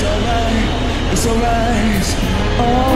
It's alright, it's alright, Oh.